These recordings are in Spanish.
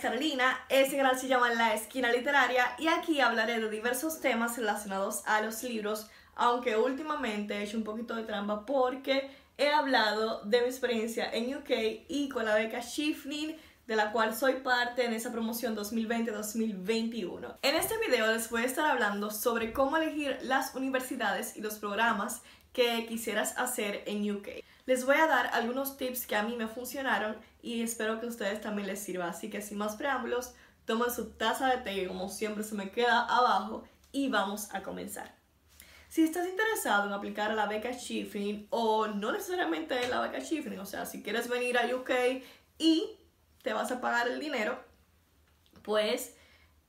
Carolina, este canal se llama La Esquina Literaria y aquí hablaré de diversos temas relacionados a los libros, aunque últimamente he hecho un poquito de trampa porque he hablado de mi experiencia en UK y con la beca Shifting, de la cual soy parte en esa promoción 2020-2021. En este video les voy a estar hablando sobre cómo elegir las universidades y los programas que quisieras hacer en UK. Les voy a dar algunos tips que a mí me funcionaron y espero que a ustedes también les sirva. Así que sin más preámbulos, tomen su taza de té, como siempre se me queda abajo, y vamos a comenzar. Si estás interesado en aplicar la beca Shifting o no necesariamente la beca Shifting, o sea, si quieres venir a UK y te vas a pagar el dinero, pues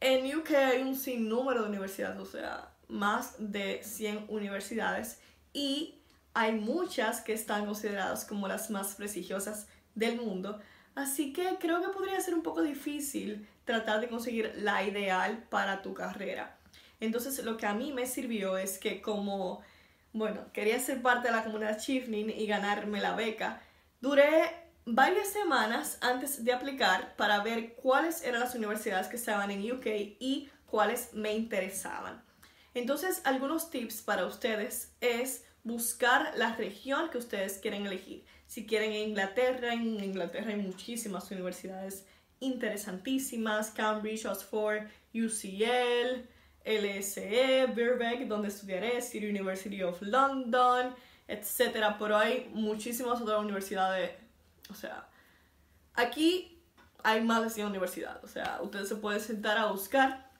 en UK hay un sinnúmero de universidades, o sea, más de 100 universidades y hay muchas que están consideradas como las más prestigiosas del mundo, así que creo que podría ser un poco difícil tratar de conseguir la ideal para tu carrera. Entonces lo que a mí me sirvió es que como, bueno, quería ser parte de la comunidad Chifning y ganarme la beca, duré varias semanas antes de aplicar para ver cuáles eran las universidades que estaban en UK y cuáles me interesaban. Entonces, algunos tips para ustedes es buscar la región que ustedes quieren elegir. Si quieren Inglaterra, en Inglaterra hay muchísimas universidades interesantísimas, Cambridge, Oxford, UCL, LSE, Birkbeck, donde estudiaré, City University of London, etc. Pero hay muchísimas otras universidades, o sea, aquí hay más de 100 universidades, o sea, ustedes se pueden sentar a buscar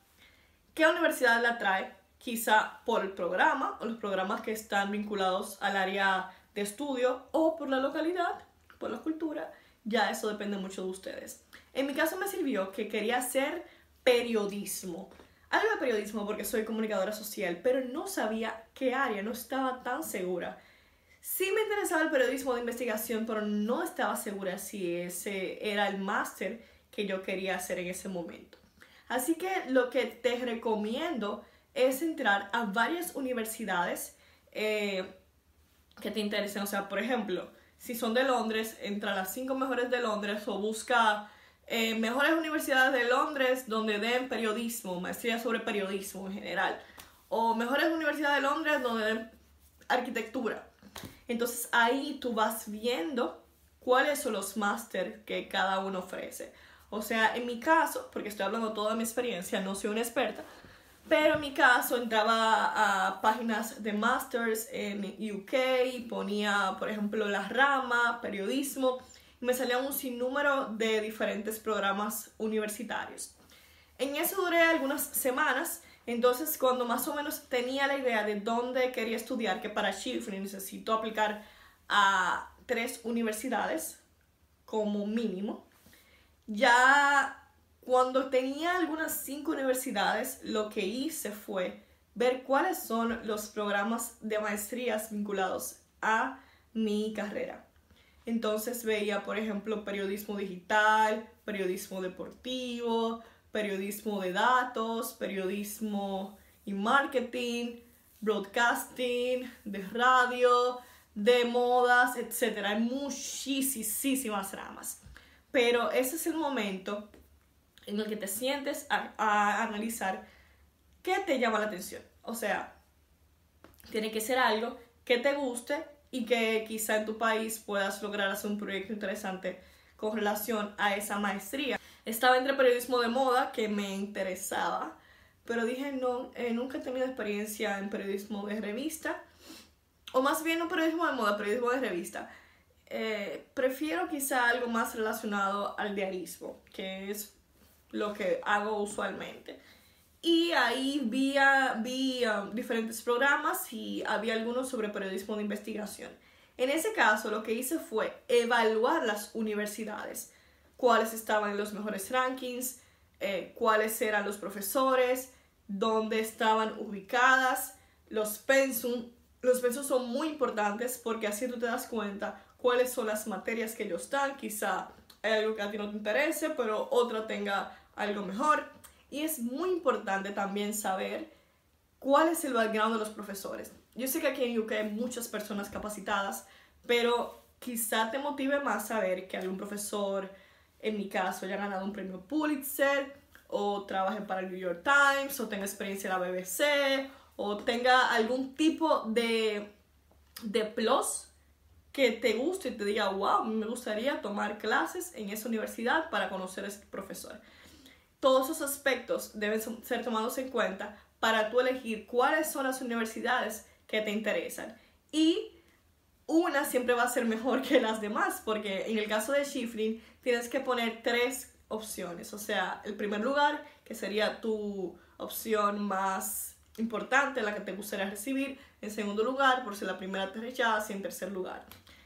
qué universidad la atrae quizá por el programa o los programas que están vinculados al área de estudio o por la localidad, por la cultura, ya eso depende mucho de ustedes. En mi caso me sirvió que quería hacer periodismo. Algo de periodismo porque soy comunicadora social, pero no sabía qué área, no estaba tan segura. Sí me interesaba el periodismo de investigación, pero no estaba segura si ese era el máster que yo quería hacer en ese momento. Así que lo que te recomiendo es entrar a varias universidades eh, que te interesen. O sea, por ejemplo, si son de Londres, entra a las cinco mejores de Londres o busca eh, mejores universidades de Londres donde den periodismo, maestría sobre periodismo en general. O mejores universidades de Londres donde den arquitectura. Entonces ahí tú vas viendo cuáles son los máster que cada uno ofrece. O sea, en mi caso, porque estoy hablando toda mi experiencia, no soy una experta, pero en mi caso entraba a páginas de masters en UK ponía, por ejemplo, la rama, periodismo, y me salía un sinnúmero de diferentes programas universitarios. En eso duré algunas semanas, entonces cuando más o menos tenía la idea de dónde quería estudiar, que para Shifting necesito aplicar a tres universidades como mínimo, ya cuando tenía algunas cinco universidades, lo que hice fue ver cuáles son los programas de maestrías vinculados a mi carrera. Entonces veía, por ejemplo, periodismo digital, periodismo deportivo, periodismo de datos, periodismo y marketing, broadcasting, de radio, de modas, etc. Hay muchísimas ramas. Pero ese es el momento en el que te sientes a, analizar qué te llama la atención. O sea, tiene que ser algo que te guste y que quizá en tu país puedas lograr hacer un proyecto interesante con relación a esa maestría. Estaba entre periodismo de moda, que me interesaba, pero dije, no, eh, nunca he tenido experiencia en periodismo de revista, o más bien no periodismo de moda, periodismo de revista. Eh, prefiero quizá algo más relacionado al diarismo, que es lo que hago usualmente. Y ahí vi, vi um, diferentes programas y había algunos sobre periodismo de investigación. En ese caso, lo que hice fue evaluar las universidades, cuáles estaban en los mejores rankings, eh, cuáles eran los profesores, dónde estaban ubicadas, los pensum. Los pensum son muy importantes porque así tú te das cuenta cuáles son las materias que ellos dan. Quizá hay algo que a ti no te interese, pero otra tenga algo mejor. Y es muy importante también saber cuál es el background de los profesores. Yo sé que aquí en UK hay muchas personas capacitadas, pero quizá te motive más saber que algún profesor en mi caso, haya ganado un premio Pulitzer, o trabaje para el New York Times, o tenga experiencia en la BBC, o tenga algún tipo de, de plus que te guste y te diga, wow, me gustaría tomar clases en esa universidad para conocer a este profesor. Todos esos aspectos deben ser tomados en cuenta para tú elegir cuáles son las universidades que te interesan. Y una siempre va a ser mejor que las demás, porque en el caso de Schifrin tienes que poner tres opciones. O sea, el primer lugar, que sería tu opción más importante, la que te gustaría recibir. En segundo lugar, por si la primera te rechaza. Y en tercer lugar.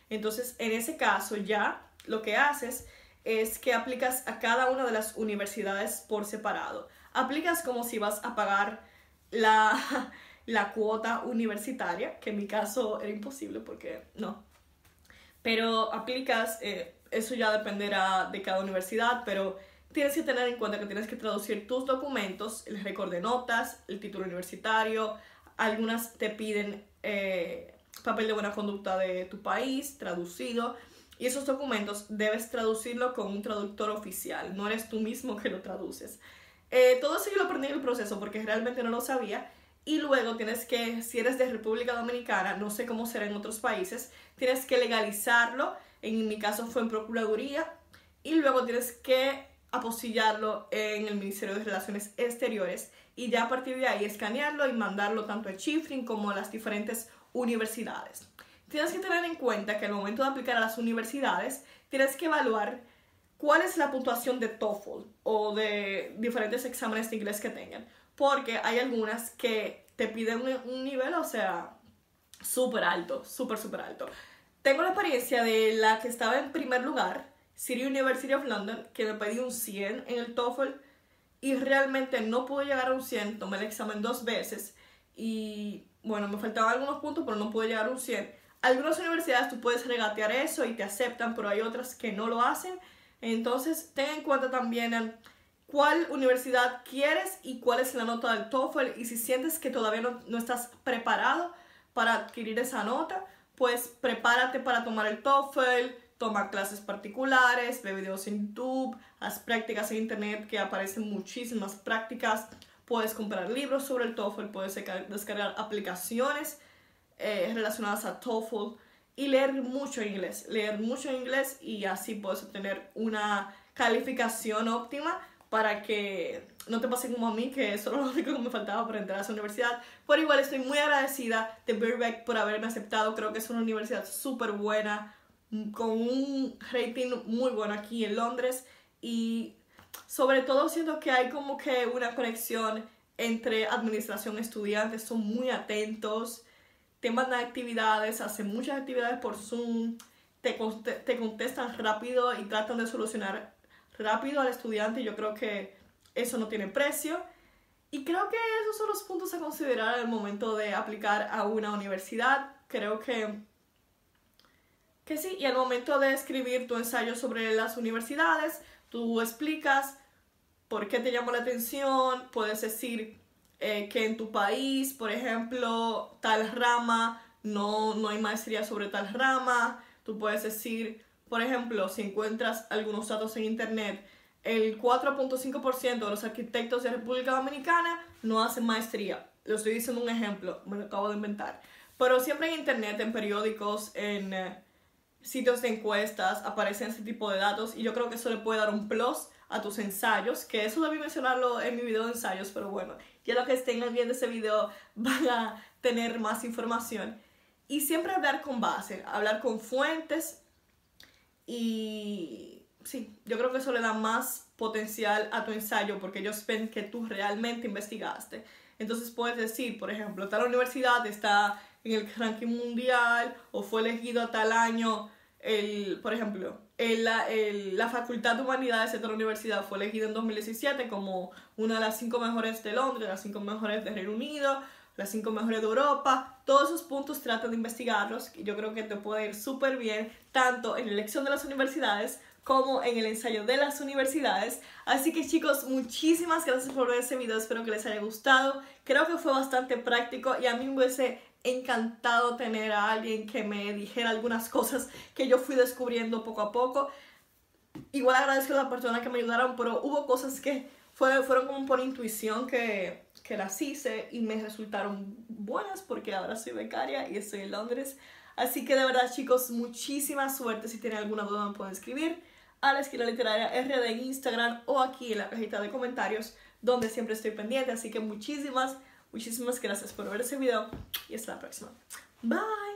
Entonces, en ese caso, ya lo que haces es que aplicas a cada una de las universidades por separado. Aplicas como si vas a pagar la, la cuota universitaria, que en mi caso era imposible porque no. Pero aplicas, eh, eso ya dependerá de cada universidad, pero tienes que tener en cuenta que tienes que traducir tus documentos, el récord de notas, el título universitario, algunas te piden eh, papel de buena conducta de tu país, traducido, y esos documentos debes traducirlo con un traductor oficial, no eres tú mismo que lo traduces. Eh, todo eso yo lo aprendí en el proceso porque realmente no lo sabía. Y luego tienes que, si eres de República Dominicana, no sé cómo será en otros países, tienes que legalizarlo. En mi caso fue en Procuraduría. Y luego tienes que aposillarlo en el Ministerio de Relaciones Exteriores. Y ya a partir de ahí escanearlo y mandarlo tanto a Chifrin como a las diferentes universidades tienes que tener en cuenta que al momento de aplicar a las universidades, tienes que evaluar cuál es la puntuación de TOEFL o de diferentes exámenes de inglés que tengan. Porque hay algunas que te piden un, nivel, o sea, súper alto, súper, súper alto. Tengo la experiencia de la que estaba en primer lugar, City University of London, que me pedí un 100 en el TOEFL y realmente no pude llegar a un 100, tomé el examen dos veces y bueno, me faltaban algunos puntos, pero no pude llegar a un 100 algunas universidades tú puedes regatear eso y te aceptan, pero hay otras que no lo hacen. Entonces, ten en cuenta también cuál universidad quieres y cuál es la nota del TOEFL. Y si sientes que todavía no, no estás preparado para adquirir esa nota, pues prepárate para tomar el TOEFL, toma clases particulares, ve videos en YouTube, haz prácticas en Internet que aparecen muchísimas prácticas. Puedes comprar libros sobre el TOEFL, puedes descargar aplicaciones eh, relacionadas a TOEFL y leer mucho inglés, leer mucho inglés y así puedes obtener una calificación óptima para que no te pase como a mí, que eso era lo único que me faltaba para entrar a esa universidad. Por igual estoy muy agradecida de Birkbeck por haberme aceptado, creo que es una universidad súper buena, con un rating muy bueno aquí en Londres y sobre todo siento que hay como que una conexión entre administración y estudiantes, son muy atentos, te mandan actividades, hacen muchas actividades por Zoom, te, te contestan rápido y tratan de solucionar rápido al estudiante. Yo creo que eso no tiene precio. Y creo que esos son los puntos a considerar al momento de aplicar a una universidad. Creo que, que sí. Y al momento de escribir tu ensayo sobre las universidades, tú explicas por qué te llamó la atención, puedes decir eh, que en tu país, por ejemplo, tal rama, no, no hay maestría sobre tal rama. Tú puedes decir, por ejemplo, si encuentras algunos datos en internet, el 4.5% de los arquitectos de República Dominicana no hacen maestría. Lo estoy diciendo un ejemplo, me lo acabo de inventar. Pero siempre en internet, en periódicos, en eh, sitios de encuestas, aparecen ese tipo de datos y yo creo que eso le puede dar un plus a tus ensayos, que eso debí mencionarlo en mi video de ensayos, pero bueno, ya los que estén viendo ese video van a tener más información. Y siempre hablar con base, hablar con fuentes y sí, yo creo que eso le da más potencial a tu ensayo porque ellos ven que tú realmente investigaste. Entonces puedes decir, por ejemplo, tal universidad está en el ranking mundial o fue elegido a tal año el, por ejemplo, la Facultad de Humanidades de la universidad fue elegida en 2017 como una de las cinco mejores de Londres, las cinco mejores de Reino Unido, las cinco mejores de Europa. Todos esos puntos trata de investigarlos yo creo que te puede ir súper bien tanto en la elección de las universidades como en el ensayo de las universidades. Así que chicos, muchísimas gracias por ver este video, espero que les haya gustado. Creo que fue bastante práctico y a mí me hubiese encantado tener a alguien que me dijera algunas cosas que yo fui descubriendo poco a poco. igual agradezco a las personas que me ayudaron, pero hubo cosas que fue, fueron como por intuición que, que las hice y me resultaron buenas porque ahora soy becaria y estoy en Londres. Así que de verdad chicos, muchísima suerte. Si tienen alguna duda me pueden escribir a la esquina literaria RD en Instagram o aquí en la cajita de comentarios donde siempre estoy pendiente. Así que muchísimas, muchísimas gracias por ver ese video y hasta la próxima. Bye.